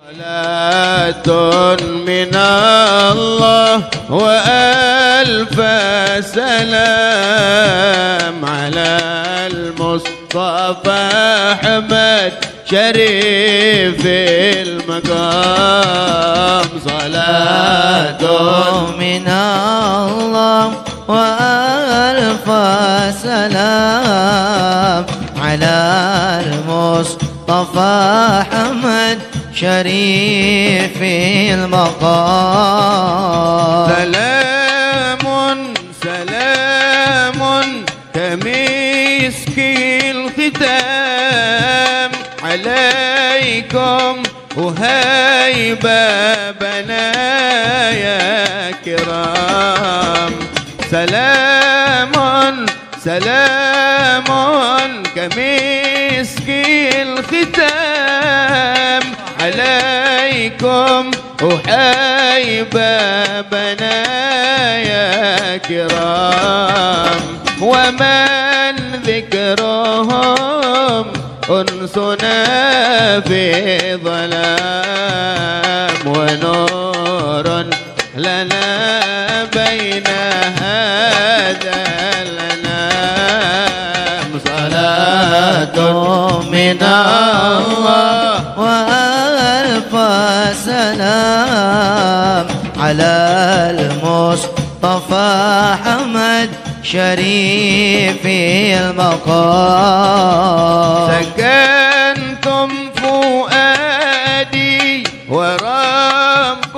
صلاة من الله وألف سلام على المصطفى أحمد شريف المقام. صلاة من الله وألف سلام على المصطفى أحمد شريف المقام. سلام سلام كمسك الختام. عليكم وهيبة بنايا كرام. سلام سلام كمسك عليكم وحيبة بنايا كرام. ومن ذكرهم أنسنا في ظلام. ونور لنا بين هذا الأنام. صلاة من الله. على المصطفى حمد شريف المقام. سكنتم فؤادي ورب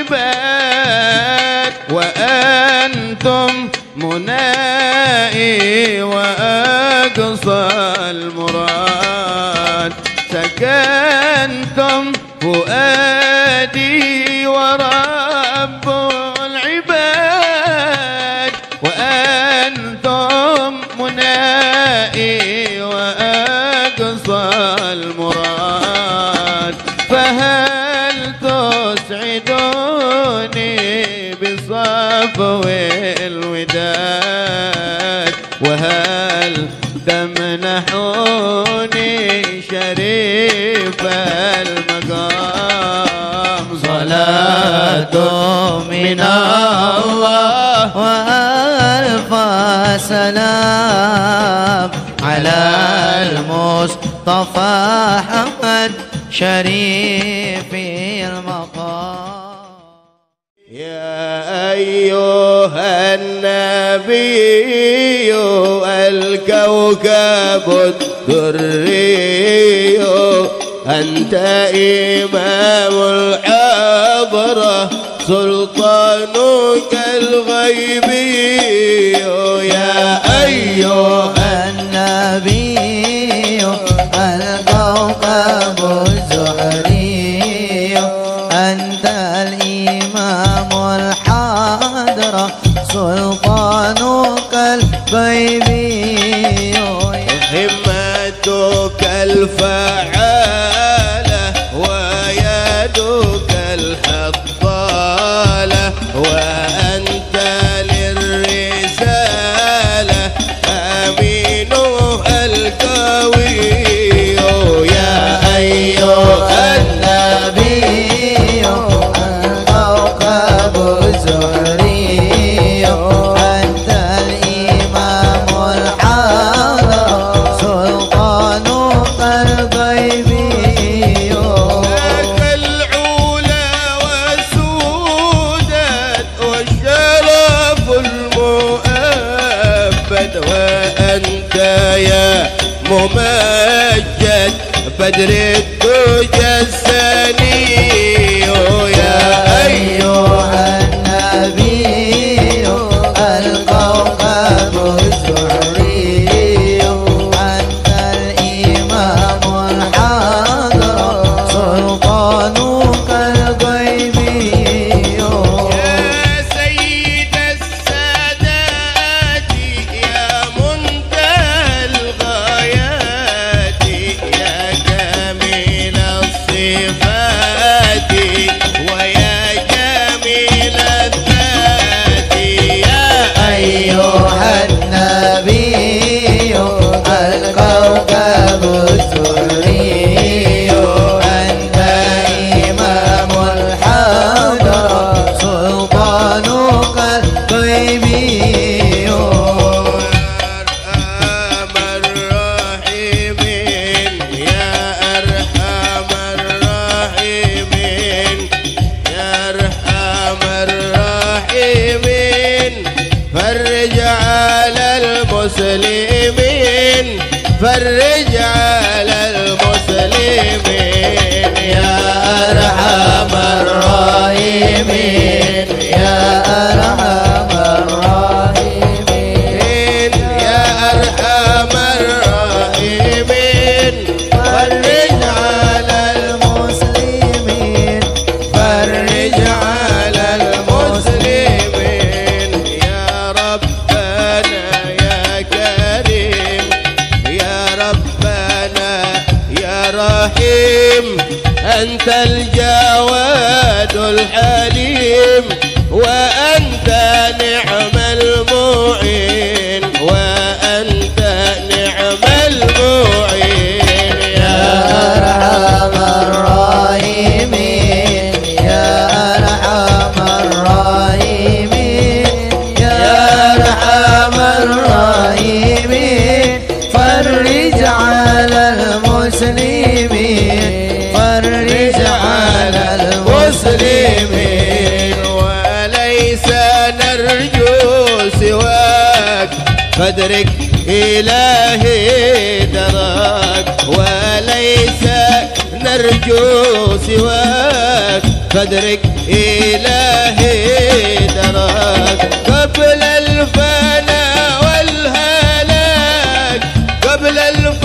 العباد وأنتم منائي وأقصى المراد. سكنتم فؤادي ورب العباد. وأنتم منائي وأقصى المراد. فهل تسعدوني بصفو الوداد؟ وهل تمنحوني شريف المقام صلاة من الله وألف سلام على المصطفى حمد شريف المقام. يا أيها النبي الكوكب الدري. أنت إمام الحضرة سلطانك الغيبي يا أيها النبي الكوكب الزهري فرق فادرك إلهي دراك وليس نرجو سواك. فادرك إلهي دراك قبل الفناء والهلاك قبل الفناء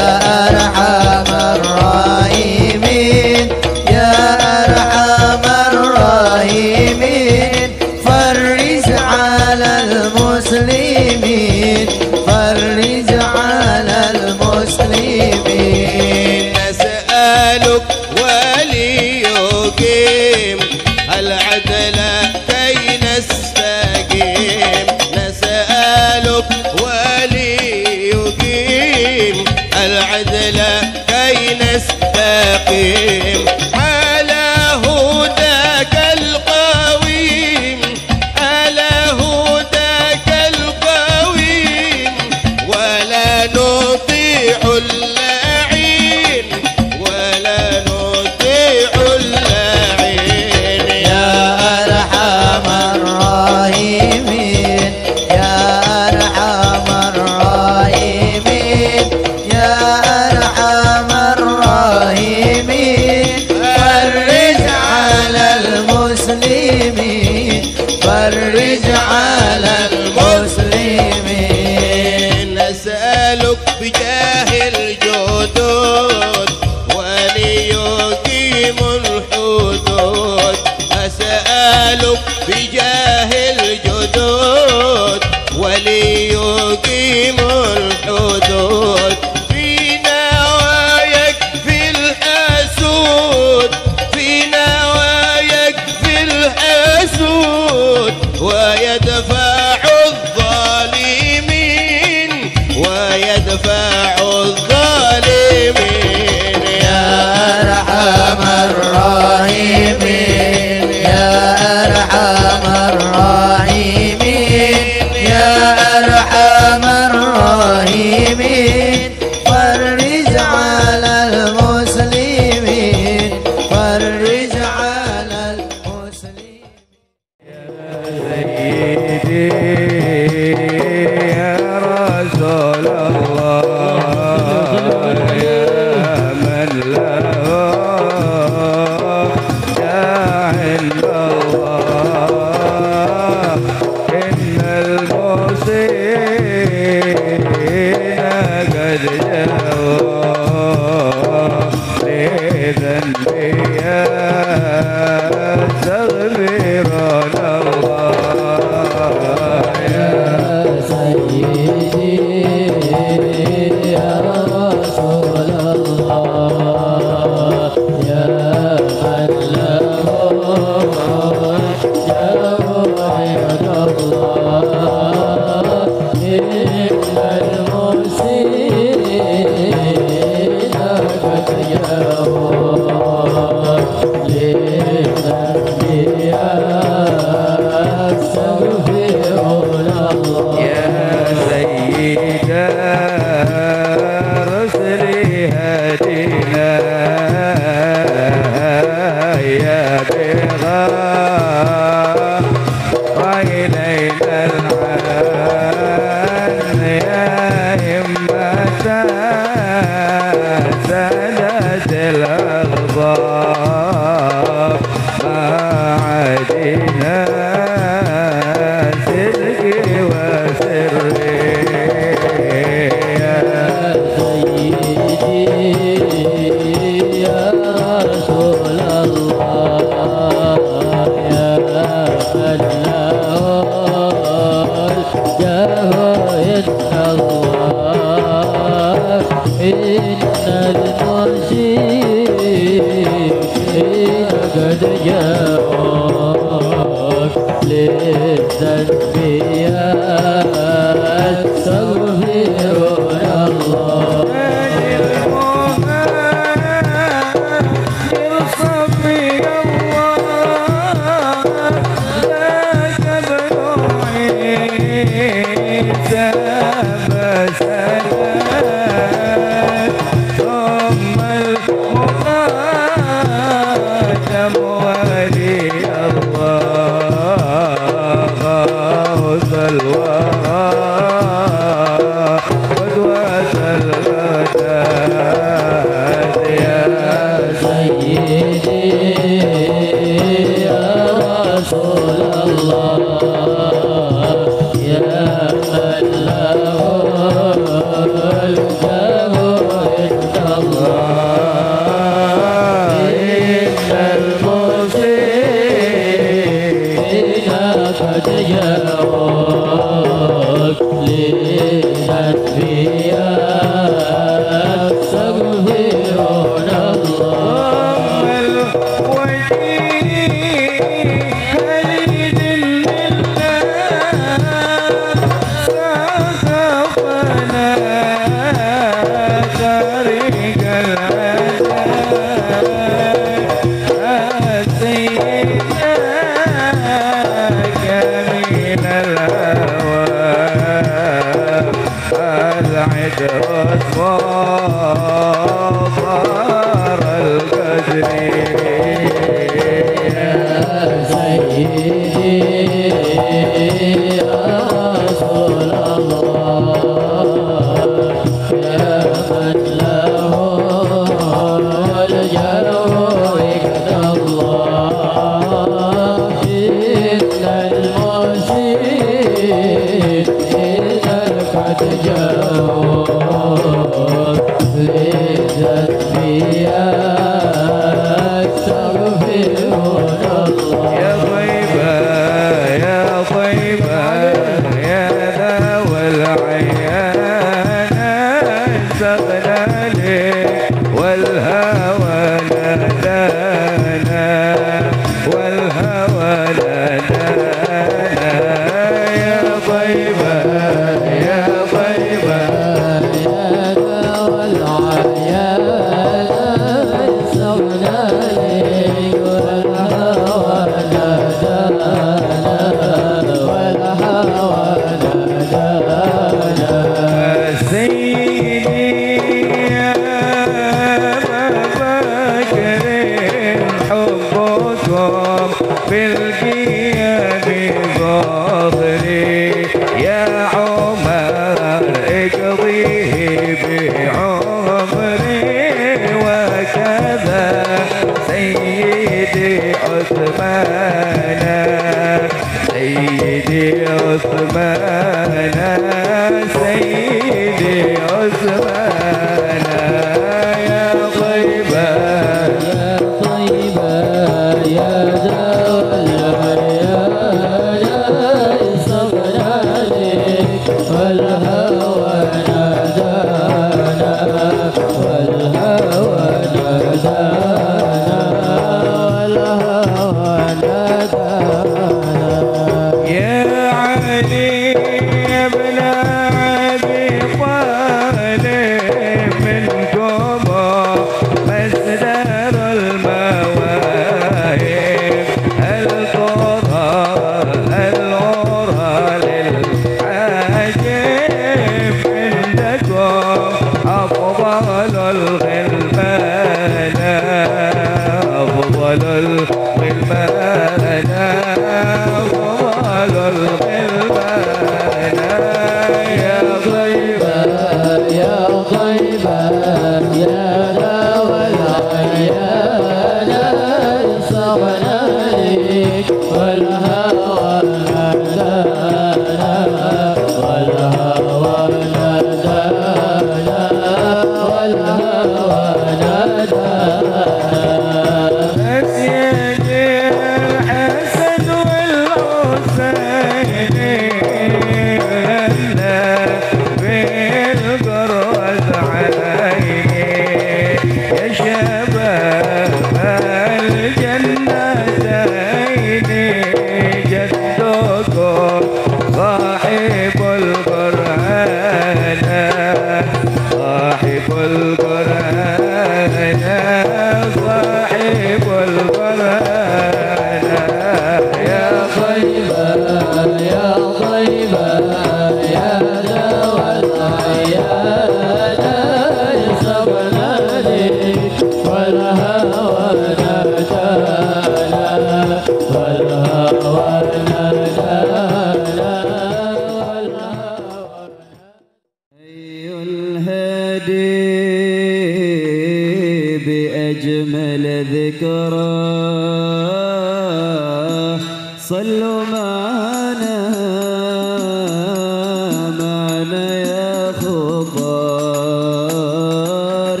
خضار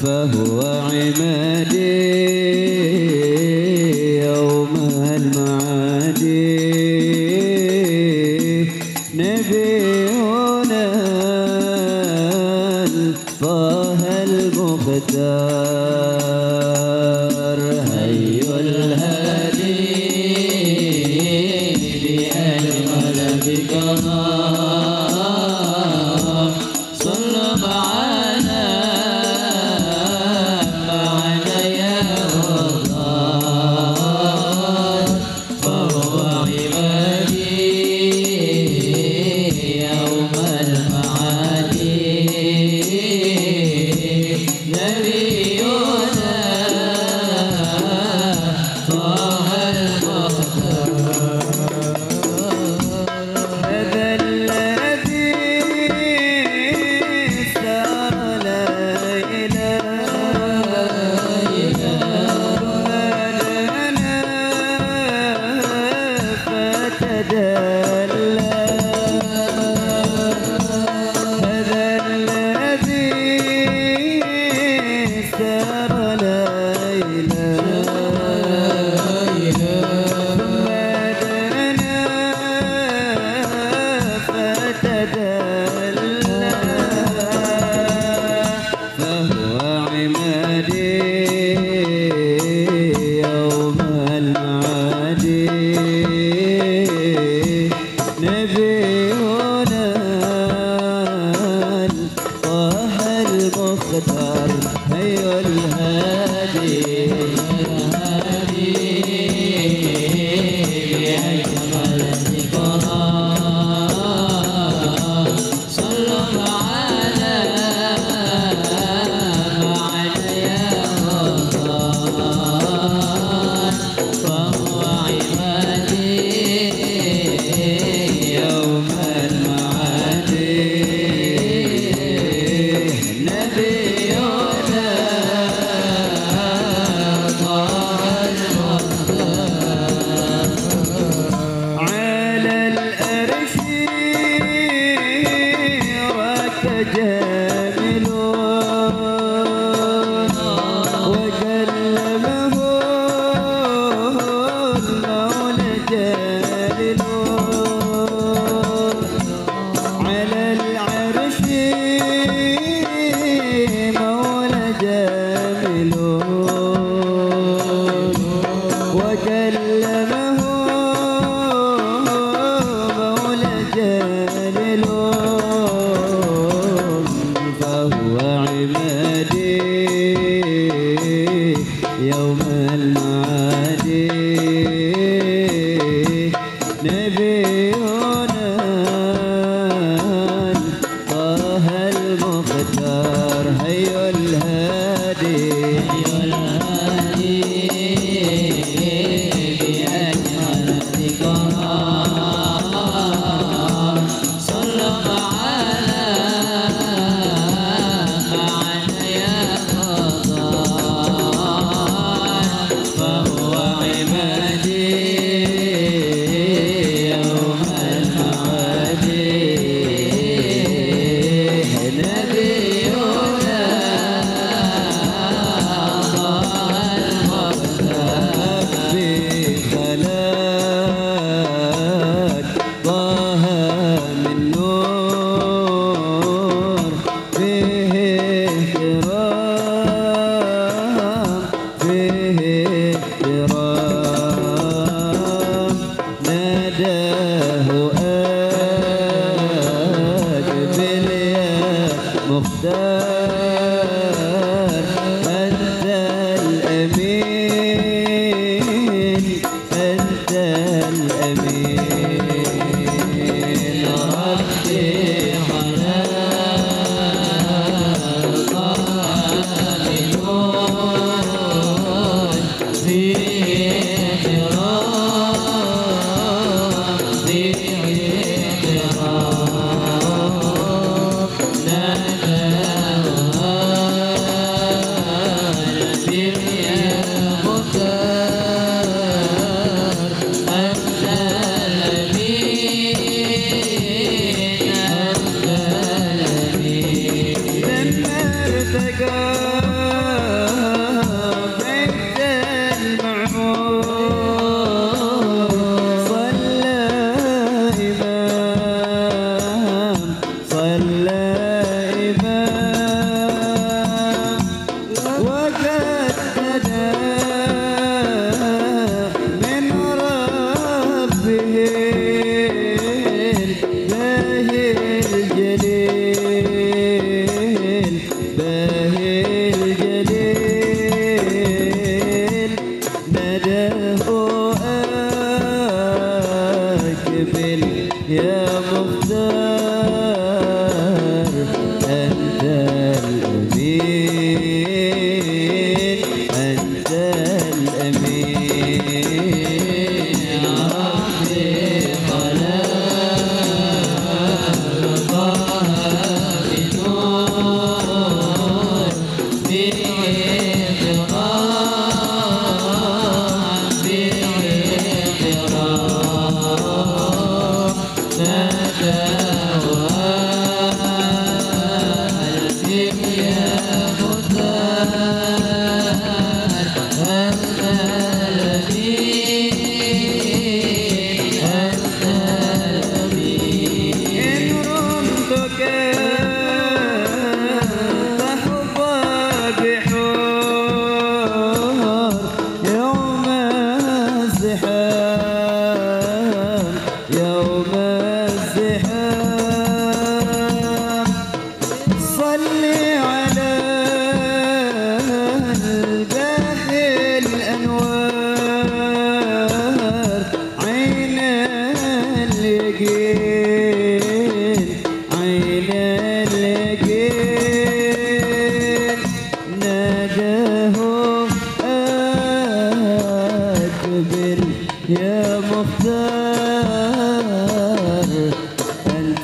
فهو عمادي. हरिओ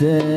أنت